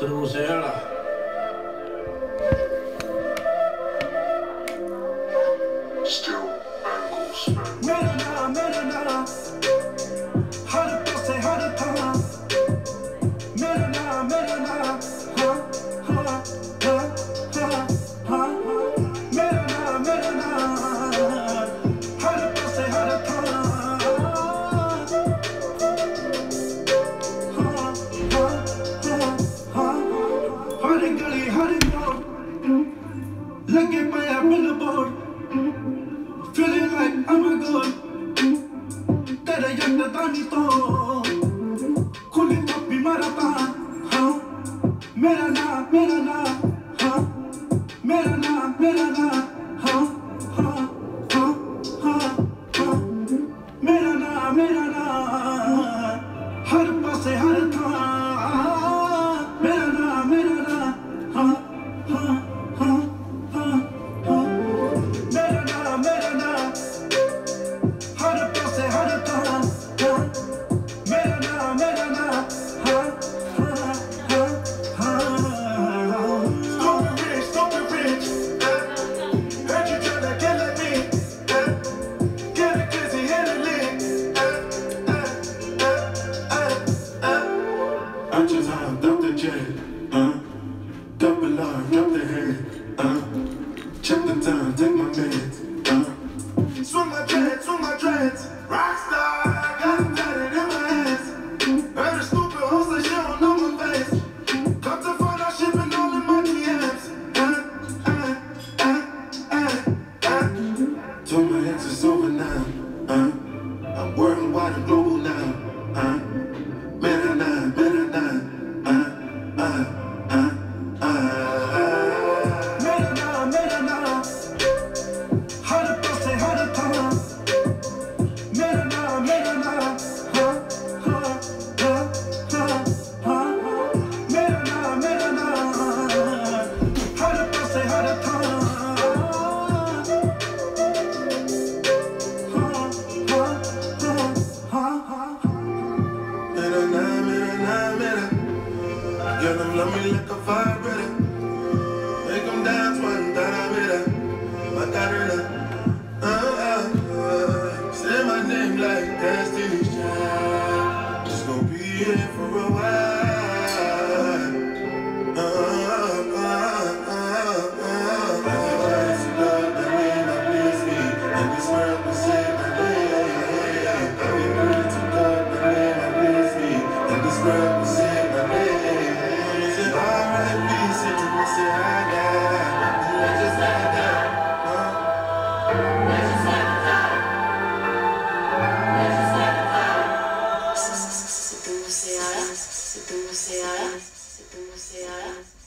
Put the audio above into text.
så du ser der. Steel Banglez, man. Merana, merana. Har du på sig, har du ta. Merana, merana. लगे पाया billboard Feeling like I'm a good तेरे यंगदानी तो खुली तप्पी मरता हाँ मेरा नाम मेरा नाम हाँ मेरा नाम मेरा नाम Swing my dreads, swing my dreads. Rockstar, got it tatted in my hands. Heard stupid hoe she don't know my face. Come to find out she been all in my DMs. Uh, uh, uh. Told my na, mera. Girl, them love me like a vibrator. Make them dance one time, got it up. Uh, uh, uh. Say my name like Destiny's Child. Just gonna be here museada, se tu se.